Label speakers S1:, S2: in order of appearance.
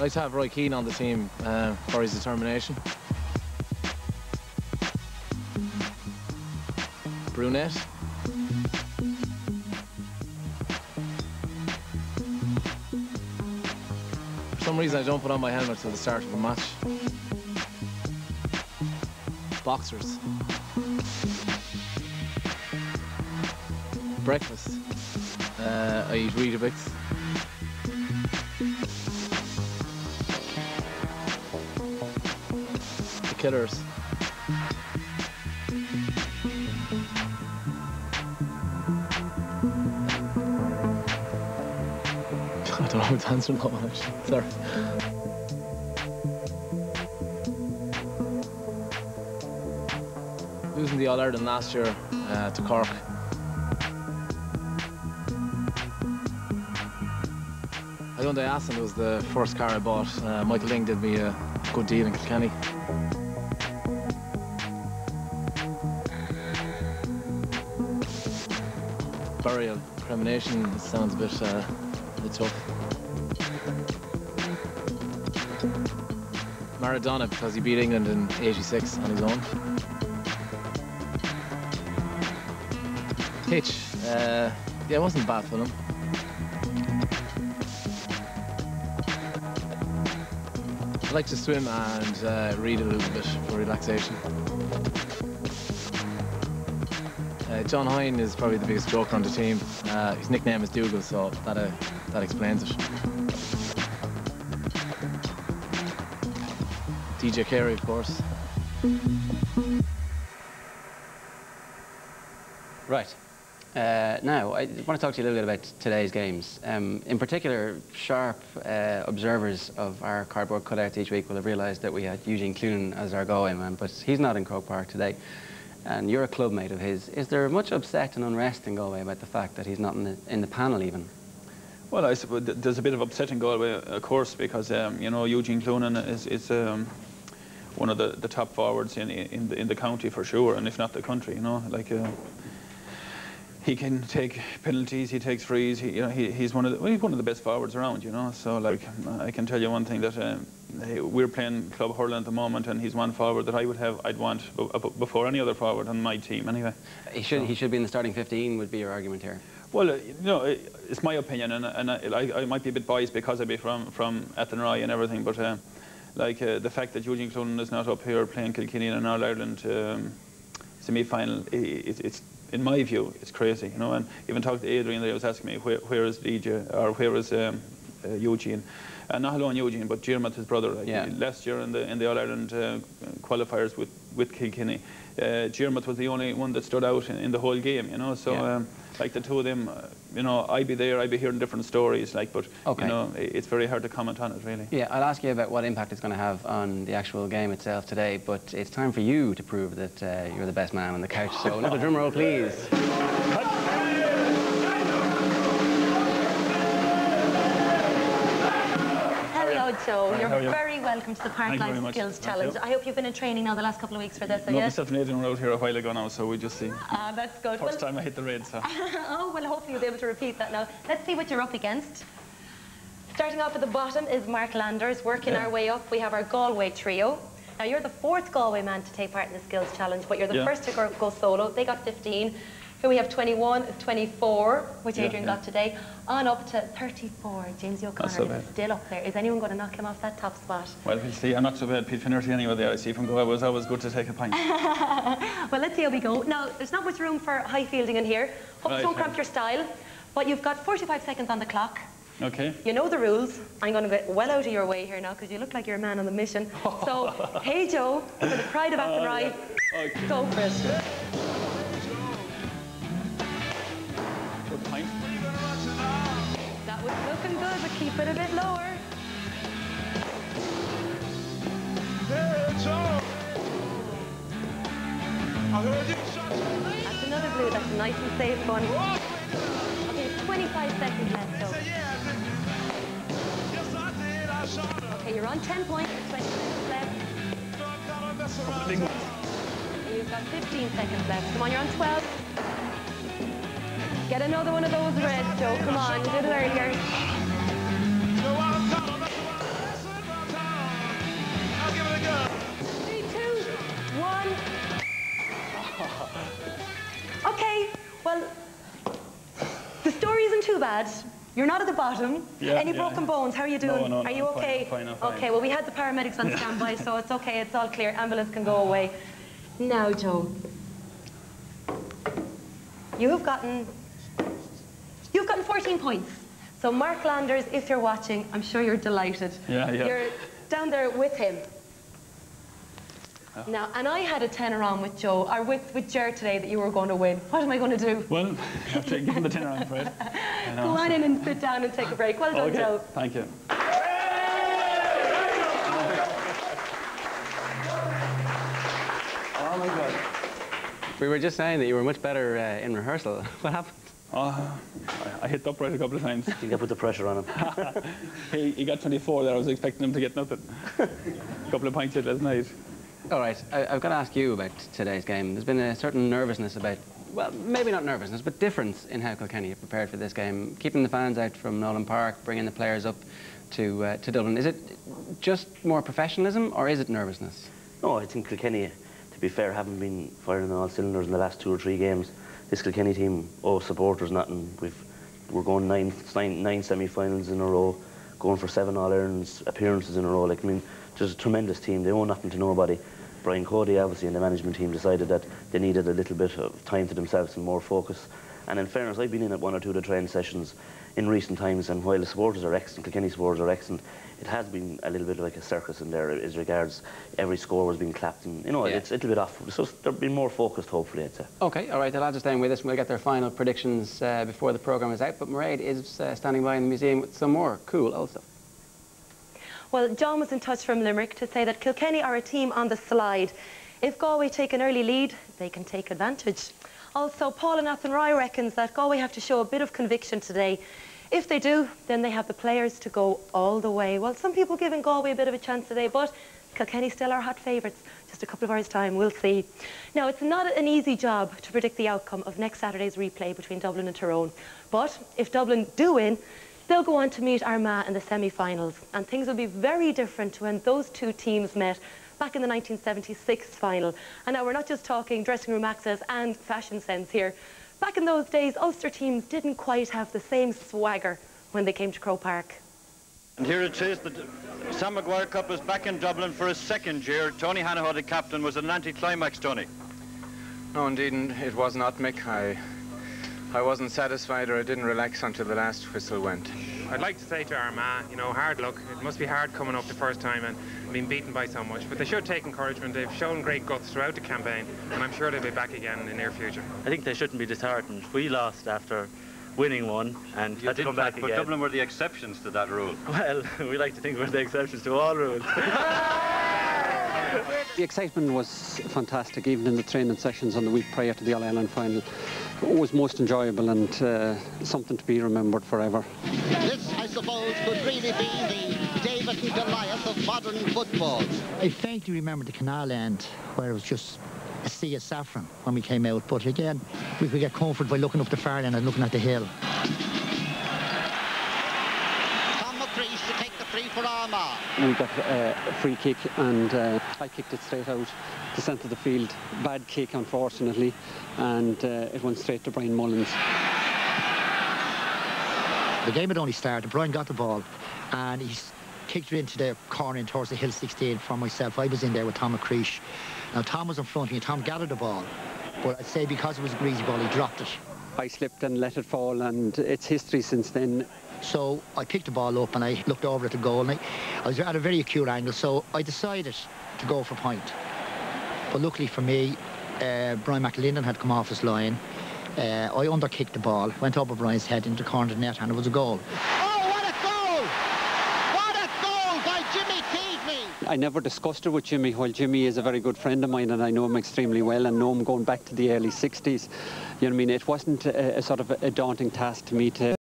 S1: I'd like to have Roy Keane on the team uh, for his determination. Brunette. For some reason, I don't put on my helmet till the start of a match. Boxers. Breakfast. Uh, I eat Weetabix. Killers. I don't know how to answer that one, actually. Sorry. Losing the All Ireland last year uh, to Cork. I don't know, Aston was the first car I bought. Uh, Michael Ling did me a good deal in Kilkenny. Burial, cremation sounds a bit, uh, a bit tough. Maradona because he beat England in 86 on his own. Hitch, uh, yeah, it wasn't bad for him. I like to swim and uh, read a little bit for relaxation. Uh, John Hoyne is probably the biggest joker on the team. Uh, his nickname is Dougal, so that, uh, that explains it. DJ Carey, of course.
S2: Right. Uh, now, I want to talk to you a little bit about today's games. Um, in particular, sharp uh, observers of our cardboard cutouts each week will have realised that we had Eugene Cloonan as our Galway man, but he's not in Croke Park today. And you're a club mate of his. Is there much upset and unrest in Galway about the fact that he's not in the, in the panel even?
S3: Well, I suppose there's a bit of upset in Galway, of course, because um, you know Eugene Cloonan is, is um, one of the, the top forwards in in the, in the county for sure, and if not the country. You know, like uh, he can take penalties, he takes frees. He, you know, he, he's one of the, well, he's one of the best forwards around. You know, so like I can tell you one thing that um, we're playing club hurling at the moment, and he's one forward that I would have I'd want before any other forward on my team anyway.
S2: He should, he should be in the starting 15, would be your argument here.
S3: Well, uh, you know, it's my opinion, and, and I, I might be a bit biased because I be from from Athenry and everything, but uh, like uh, the fact that Eugene Cloonan is not up here playing Kilkenny in an All Ireland um, semi-final, it, it's in my view, it's crazy, you know. And even talked to Adrian, there, he was asking me where, where is DJ or where is um, Eugene, and not alone Eugene, but Jermut, his brother. Like,
S2: Yeah.
S3: Last year in the in the All Ireland uh, qualifiers with with Kilkenny, uh, was the only one that stood out in, in the whole game, you know. So.
S2: Yeah.
S3: Um, like the two of them, uh, you know, I'd be there, I'd be hearing different stories, like, but
S2: Okay.
S3: you know, it's very hard to comment on it, really.
S2: Yeah, I'll ask you about what impact it's going to have on the actual game itself today, but it's time for you to prove that uh, you're the best man on the couch. So another drum roll, please.
S4: Joe. You're
S3: you?
S4: very welcome to the
S3: Parklife.
S4: Skills
S3: Thank
S4: Challenge.
S3: you.
S4: I hope you've been in training now the last couple of weeks for this,
S3: No,
S4: you?
S3: myself and Adrian were out here a while ago now, so we just see.
S4: Ah, that's good.
S3: First
S4: Well,
S3: time I hit the red, so.
S4: oh, well, hopefully you'll be able to repeat that now. Let's see what you're up against. Starting off at the bottom is Mark Landers. Working
S3: Yeah.
S4: our way up, we have our Galway trio. Now, you're the fourth Galway man to take part in the Skills Challenge, but you're the
S3: Yeah.
S4: first to go, go solo. They got 15. Here we have 21, 24, which
S3: Yeah,
S4: Adrian
S3: yeah.
S4: got today, on up to 34. James O'Connor
S3: so
S4: is still up there. Is anyone going to knock him off that top spot?
S3: Well, we'll see. I'm not so bad. Pete Finnerty anyway there. I see from go. It was always good to take a pint.
S4: Well, let's see how we go. Now, there's not much room for high fielding in here. Hope
S3: Right,
S4: don't cramp your style. But you've got 45 seconds on the clock.
S3: Okay.
S4: You know the rules. I'm going to get well out of your way here now because you look like you're a man on the mission. So, hey Joe, for the pride of Athenry, oh,
S3: Okay.
S4: go for it. Looking good, but keep it a bit lower. That's another blue. That's a nice and safe one. Okay, 25 seconds left, Joe. Okay, you're on 10 points. 20 seconds left. You've got 15 seconds left. Come on, you're on 12. Get another one of those reds, Joe. Come on, you did it earlier. Well, the story isn't too bad. You're not at the bottom.
S3: Yeah,
S4: Any
S3: yeah.
S4: broken bones? How are you doing?
S3: no,
S4: are you
S3: I'm fine,
S4: okay?
S3: I'm fine, fine.
S4: Okay, well, we had the paramedics on standby, so it's okay. It's all clear. Ambulance can go away. Now, Joe, you have gotten you've gotten 14 points. So, Mark Landers, if you're watching, I'm sure you're delighted.
S3: Yeah, yeah.
S4: You're down there with him.
S3: Oh.
S4: Now, and I had a tenner on with Joe, or with, with Jer today that you were going to win. What am I going to do?
S3: Well, you have to give him the tenner, I'm afraid.
S4: Go on in and sit down and take a break. Well done,
S3: Okay,
S4: Joe.
S3: thank you. Oh my God.
S2: We were just saying that you were much better uh, in rehearsal. What happened?
S3: Oh, I, I hit the upright a couple of times.
S5: I think I put the pressure on him.
S3: he, he got 24 there. I was expecting him to get nothing. a couple of pints hit last night.
S2: All right, I, I've got to ask you about today's game. There's been a certain nervousness about, well, maybe not nervousness, but difference in how Kilkenny have prepared for this game. Keeping the fans out from Nowlan Park, bringing the players up to, uh, to Dublin. Is it just more professionalism or is it nervousness?
S5: No, I think Kilkenny, to be fair, haven't been firing on all cylinders in the last two or three games. This Kilkenny team, oh, supporters, nothing. We've, we're going nine, nine, nine semi-finals in a row, going for seven All-Irelands appearances in a row. Like, I mean, just a tremendous team. They owe nothing to nobody. Brian Cody, obviously, and the management team decided that they needed a little bit of time to themselves and more focus. And in fairness, I've been in at one or two of the training sessions in recent times, and while the supporters are excellent, Kilkenny supporters are excellent, it has been a little bit like a circus in there as regards every score was being clapped, and you know,
S2: Yeah.
S5: it's a little bit off. So they're being more focused, hopefully, I'd say.
S2: Okay, all right, the lads are staying with us and we'll get their final predictions uh, before the programme is out. But Mairead is uh, standing by in the museum with some more cool old stuff.
S4: Well, John was in touch from Limerick to say that Kilkenny are a team on the slide. If Galway take an early lead, they can take advantage. Also, Paul and Athenry reckons that Galway have to show a bit of conviction today. If they do, then they have the players to go all the way. Well, some people giving Galway a bit of a chance today, but Kilkenny still are hot favourites. Just a couple of hours' time, we'll see. Now, it's not an easy job to predict the outcome of next Saturday's replay between Dublin and Tyrone. But if Dublin do win, they'll go on to meet Armagh in the semi-finals. And things will be very different to when those two teams met back in the 1976 final. And now we're not just talking dressing room access and fashion sense here. Back in those days, Ulster teams didn't quite have the same swagger when they came to Croke Park.
S6: And here it is, the Sam Maguire Cup is back in Dublin for a second year. Tony Hanahoe, the captain, was it an anticlimax, Tony?
S7: No, indeed, it was not, Mick. I, I wasn't satisfied or I didn't relax until the last whistle went.
S8: I'd like to say to Armagh, you know, hard luck. It must be hard coming up the first time and being beaten by so much. But they should take encouragement. They've shown great guts throughout the campaign, and I'm sure they'll be back again in the near future.
S9: I think they shouldn't be disheartened. We lost after winning one and had to come back
S6: but
S9: again.
S6: Dublin were the exceptions to that rule.
S9: Well, we like to think we're the exceptions to all rules.
S10: The excitement was fantastic, even in the training sessions on the week prior to the All-Ireland final. It was most enjoyable and uh, something to be remembered forever.
S11: This, I suppose, could really be the David and Goliath of modern football.
S12: I faintly remember the canal end where it was just a sea of saffron when we came out. But again, we could get comfort by looking up the far end and looking at the hill.
S11: Tom McCreesh to take the free for Armagh.
S10: We got uh, a free kick and uh, I kicked it straight out the centre of the field. Bad kick, unfortunately, and uh, it went straight to Brian Mullins.
S12: The game had only started. Brian got the ball and he kicked it into the corner in towards the hill 16 for myself. I was in there with Tom McCreesh. Now, Tom was in front of me. Tom gathered the ball. But I'd say because it was a greasy ball, he dropped it.
S10: I slipped and let it fall, and it's history since then.
S12: So I picked the ball up and I looked over at the goal and I, I was at a very acute angle so I decided to go for point. But luckily for me, uh, Brian McAlinden had come off his line. Uh, I underkicked the ball, went over Brian's head into the corner of the net and it was a goal.
S11: Oh, what a goal! What a goal by Jimmy Keaveney!
S10: I never discussed it with Jimmy, while Jimmy is a very good friend of mine and I know him extremely well and know him going back to the early 60s. You know what I mean? It wasn't a, a sort of a daunting task to me to